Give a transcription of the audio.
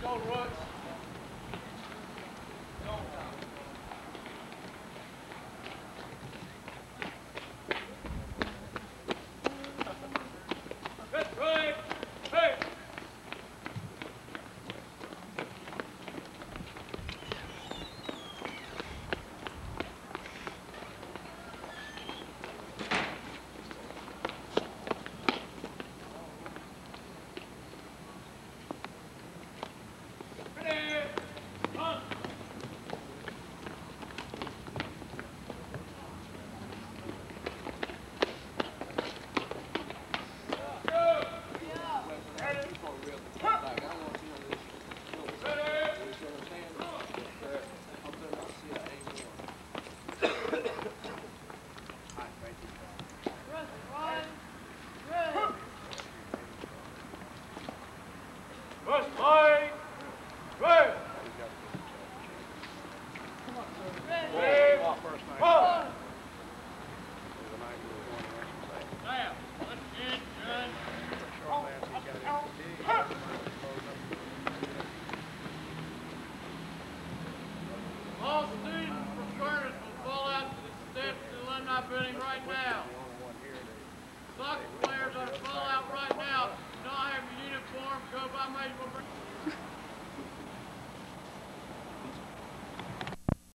Go, Rooks. Happening right now. Soccer players are full out right now. Do not have your uniform. Go by Major.